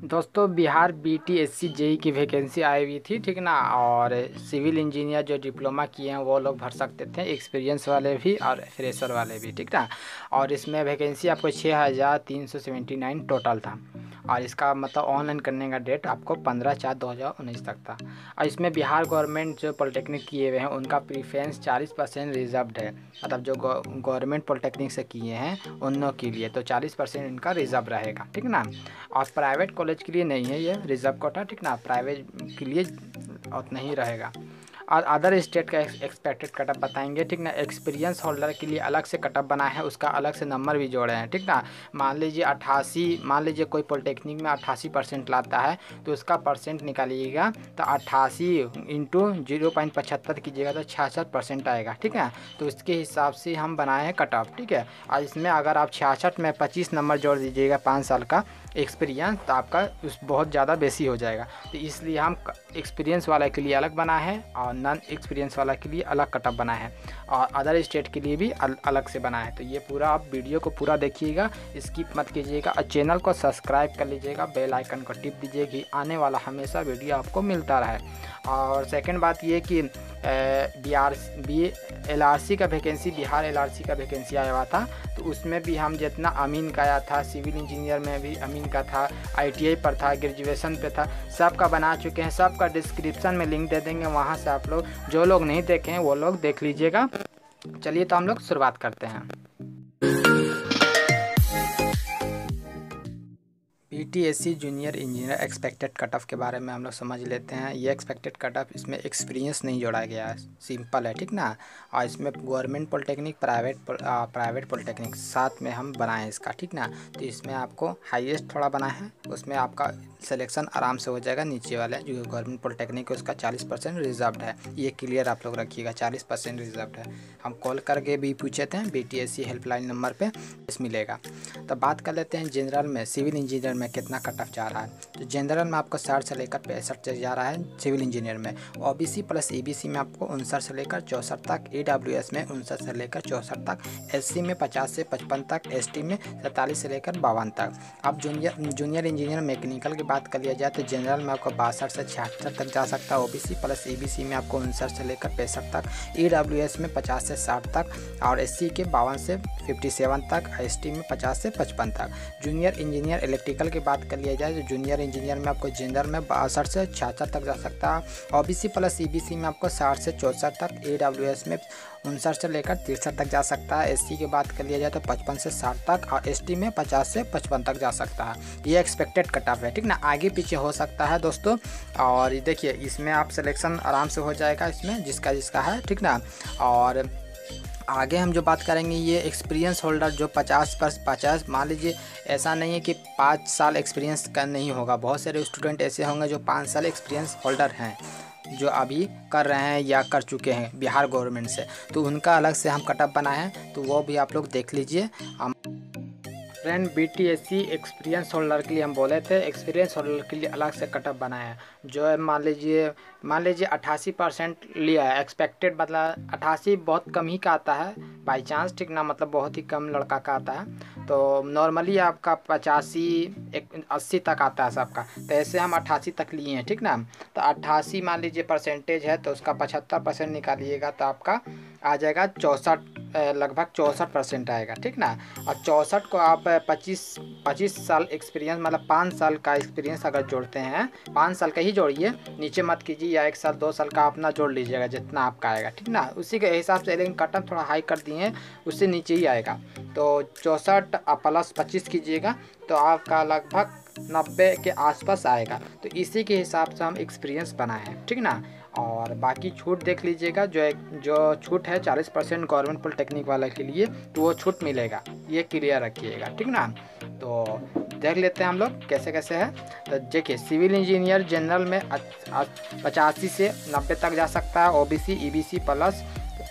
दोस्तों, Bihar B T S C JE की vacancy आई हुई थी, ठीक ना? और सिविल इंजीनियर जो डिप्लोमा किए हैं, वो लोग भर सकते थे एक्सपीरियंस वाले भी और फ्रेशर वाले भी, ठीक ना? और इसमें वैकेंसी आपको छः हज़ार तीन सौ सेवेंटी नाइन टोटल था। और इसका मतलब ऑनलाइन करने का डेट आपको पंद्रह चार दो हज़ार उन्नीस तक था। और इसमें बिहार गवर्नमेंट जो पॉलिटेक्निक किए हुए हैं, उनका प्रीफ्रेंस चालीस परसेंट रिज़र्व है। मतलब जो गवर्नमेंट पॉलिटेक्निक से किए हैं, उन के लिए। तो चालीस परसेंट इनका रिज़र्व रहेगा, ठीक ना? और प्राइवेट कॉलेज के लिए नहीं है ये रिज़र्व कोटा, ठीक ना? प्राइवेट के लिए उतना ही रहेगा। और अदर स्टेट का एक्सपेक्टेड कटअप बताएँगे, ठीक ना? एक्सपीरियंस होल्डर के लिए अलग से कटअप बनाए हैं, उसका अलग से नंबर भी जोड़े हैं, ठीक ना? मान लीजिए अट्ठासी मान लीजिए कोई पॉलिटेक्निक में अट्ठासी परसेंट लाता है तो उसका परसेंट निकालिएगा तो अट्ठासी इंटू ज़ीरो पॉइंट पचहत्तर कीजिएगा तो छियासठ परसेंट आएगा, ठीक है? तो उसके हिसाब से हम बनाए हैं कटअप ठीक है? और इसमें अगर आप छियासठ में पच्चीस नंबर जोड़ दीजिएगा पाँच साल का एक्सपीरियंस तो आपका उस बहुत ज़्यादा बेसी हो जाएगा। तो इसलिए हम एक्सपीरियंस वाला के लिए अलग बना है और नॉन एक्सपीरियंस वाला के लिए अलग कटअप बना है और अदर स्टेट के लिए भी अल, अलग से बना है। तो ये पूरा आप वीडियो को पूरा देखिएगा स्किप मत कीजिएगा और चैनल को सब्सक्राइब कर लीजिएगा बेल आइकन को टिप दीजिए कि आने वाला हमेशा वीडियो आपको मिलता रहे। और सेकेंड बात ये कि B R B L R C का vacancy Bihar L R C का वैकेंसी आया हुआ था। तो उसमें भी हम जितना अमीन का आया था, सिविल इंजीनियर में भी अमीन का था आई टी आई पर था ग्रेजुएशन पे था सब का बना चुके हैं सब का डिस्क्रिप्शन में लिंक दे देंगे, वहाँ से आप लोग, जो लोग नहीं देखे हैं, वो लोग देख लीजिएगा। चलिए तो हम लोग शुरुआत करते हैं। PTSC junior engineer expected cut off के बारे में हम लोग समझ लेते हैं। ये एक्सपेक्टेड कट ऑफ़ इसमें एक्सपीरियंस नहीं जोड़ा गया है। सिंपल है, ठीक ना? और इसमें government polytechnic private private polytechnic साथ में हम बनाए इसका, ठीक ना? तो इसमें आपको हाईएस्ट थोड़ा बना है। उसमें आपका सिलेक्शन आराम से हो जाएगा। नीचे वाले जो गवर्नमेंट पॉलिटेक्निक है, उसका चालीस परसेंट रिज़र्व है। ये क्लियर आप लोग रखिएगा, चालीस परसेंट रिज़र्व है। हम कॉल करके भी पूछे थे बी हेल्पलाइन नंबर पर इस मिलेगा। तो बात कर लेते हैं जनरल में सिविल इंजीनियर में कितना कट ऑफ़ जा रहा है। तो जनरल में आपको साठ से लेकर पैंसठ तक जा रहा है सिविल इंजीनियर में। O B C plus E B C में आपको उनसठ से लेकर चौंसठ तक ई डब्ल्यू एस में उनसठ से लेकर चौंसठ तक एस सी में पचास से पचपन तक एस टी में सैंतालीस से लेकर बावन तक। अब जूनियर जूनियर इंजीनियर मैकेनिकल की बात कर लिया जाए तो जनरल में आपको बासठ से छिहत्तर तक जा सकता है। O B C plus E B C में आपको उनसठ से लेकर पैंसठ तक ई डब्ल्यू एस में पचास से साठ तक और एस सी के बावन से फिफ्टी सेवन तक एस टी में पचास से पचपन तक। जूनियर इंजीनियर इलेक्ट्रिकल की बात कर लिया जाए तो जूनियर इंजीनियर में आपको जनरल में बासठ से छिहत्तर तक जा सकता है। O B C plus E B C में आपको साठ से चौंसठ तक ए डब्ल्यू एस में उनसठ से लेकर तिरसठ तक जा सकता है। एस सी की बात कर लिया जाए तो पचपन से साठ तक और एस टी में पचास से पचपन तक जा सकता है। ये एक्सपेक्टेड कट ऑफ़ है, ठीक ना? आगे पीछे हो सकता है दोस्तों। और देखिए, इसमें आप सिलेक्शन आराम से हो जाएगा इसमें, जिसका जिसका है, ठीक ना? और आगे हम जो बात करेंगे, ये एक्सपीरियंस होल्डर जो 50 पर 50 मान लीजिए ऐसा नहीं है कि पाँच साल एक्सपीरियंस का नहीं होगा। बहुत सारे स्टूडेंट ऐसे होंगे जो पाँच साल एक्सपीरियंस होल्डर हैं, जो अभी कर रहे हैं या कर चुके हैं, बिहार गवर्नमेंट से। तो उनका अलग से हम कटअप बनाए हैं तो वो भी आप लोग देख लीजिए। Friend B T S C experience holder के लिए हम बोले थे एक्सपीरियंस होल्डर के लिए अलग से कटअप बनाया। जो है मान लीजिए मान लीजिए अट्ठासी परसेंट लिया है। एक्सपेक्टेड मतलब अट्ठासी बहुत कम ही का आता है। बाई चांस ठीक ना मतलब बहुत ही कम लड़का का आता है। तो नॉर्मली आपका पचासी, एक, अस्सी तक आता है सबका। तो ऐसे हम अट्ठासी तक लिए हैं, ठीक ना? तो अट्ठासी मान लीजिए परसेंटेज है तो उसका पचहत्तर परसेंट निकालिएगा तो आपका आ जाएगा चौंसठ लगभग चौंसठ परसेंट आएगा, ठीक ना? और चौंसठ को आप पच्चीस पच्चीस साल एक्सपीरियंस मतलब पाँच साल का एक्सपीरियंस अगर जोड़ते हैं, पाँच साल का ही जोड़िए, नीचे मत कीजिए या एक साल, दो साल का अपना जोड़ लीजिएगा, जितना आपका आएगा, ठीक ना? उसी के हिसाब से लेकिन कटअप थोड़ा हाई कर दिए, उससे नीचे ही आएगा। तो चौंसठ प्लस पच्चीस कीजिएगा तो आपका लगभग नब्बे के आसपास आएगा। तो इसी के हिसाब से हम एक्सपीरियंस बनाए हैं, ठीक ना? और बाकी छूट देख लीजिएगा, जो एक, जो छूट है चालीस परसेंट गवर्नमेंट पॉलिटेक्निक वाला के लिए तो वो छूट मिलेगा। ये क्लियर रखिएगा, ठीक ना? तो देख लेते हैं हम लोग कैसे कैसे है। तो देखिए, सिविल इंजीनियर जनरल में पचासी से नब्बे तक जा सकता है, ओबीसी, ईबीसी प्लस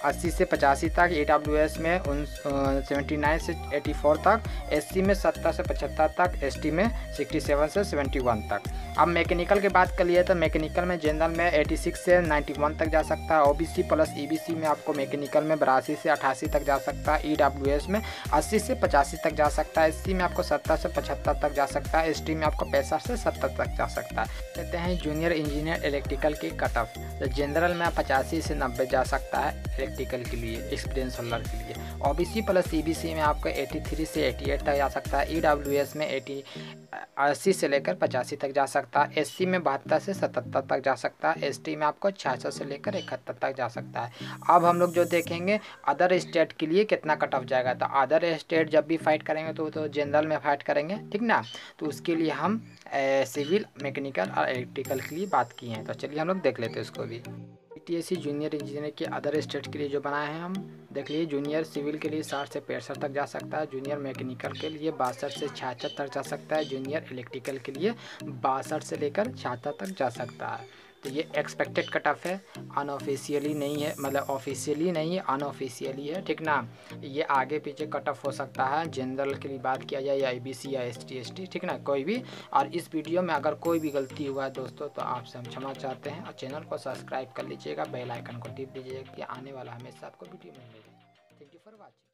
अस्सी से पचासी तक ए डब्ल्यू एस में उन सेवेंटी नाइन से एटी फोर तक एस सी में सत्तर से पचहत्तर तक एस टी में सिक्सटी सेवन से सेवेंटी वन तक। अब मैकेनिकल की बात कर लिए तो मैकेनिकल में जनरल में 86 से 91 तक जा सकता है। ओबीसी प्लस ईबीसी में आपको मैकेनिकल में बरासी से अठासी तक जा सकता है। ईडब्ल्यूएस में 80 से पचासी तक जा सकता है। एससी में आपको 70 से 75 तक जा सकता है। एसटी में आपको पैंसठ से 70 तक जा सकता है। कहते हैं जूनियर इंजीनियर इलेक्ट्रिकल की कट ऑफ़ तो जनरल में पचासी से नब्बे जा सकता है इलेक्ट्रिकल के लिए एक्सपीरियंस होल्डर के लिए। ओबीसी प्लस ईबीसी में आपको 83 से 88 तक जा सकता है। ईडब्ल्यूएस में 80 अस्सी से लेकर पचासी तक जा सकता है एससी में बहत्तर से सतहत्तर तक जा सकता है। एसटी में आपको छियासठ से लेकर इकहत्तर तक जा सकता है। अब हम लोग जो देखेंगे अदर स्टेट के लिए कितना कट ऑफ़ जाएगा? तो अदर स्टेट जब भी फाइट करेंगे तो तो जनरल में फाइट करेंगे, ठीक ना? तो उसके लिए हम सिविल मैकेनिकल और इलेक्ट्रिकल के लिए बात की है। तो चलिए हम लोग देख लेते हैं उसको भी। टी जूनियर इंजीनियर के अदर स्टेट के लिए जो बनाए हैं हम, देख लीजिए जूनियर सिविल के लिए साठ से पैंसठ तक जा सकता है, जूनियर मैकेनिकल के लिए बासठ से छियासठ तक जा सकता है, जूनियर इलेक्ट्रिकल के लिए बासठ से लेकर छिहत्तर तक जा सकता है। तो ये एक्सपेक्टेड कट ऑफ़ है अनऑफिशियली नहीं है मतलब ऑफिशियली नहीं है अनऑफिशियली है, ठीक ना? ये आगे पीछे कट ऑफ़ हो सकता है जनरल के लिए बात किया जाए या आई या एस टी ठीक ना? कोई भी। और इस वीडियो में अगर कोई भी गलती हुआ है दोस्तों तो आपसे हम क्षमा चाहते हैं और चैनल को सब्सक्राइब कर लीजिएगा बेल आइकन को टिप दीजिएगा कि आने वाला हमेशा आपको वीडियो मिलेगा थैंक यू फॉर वॉचिंग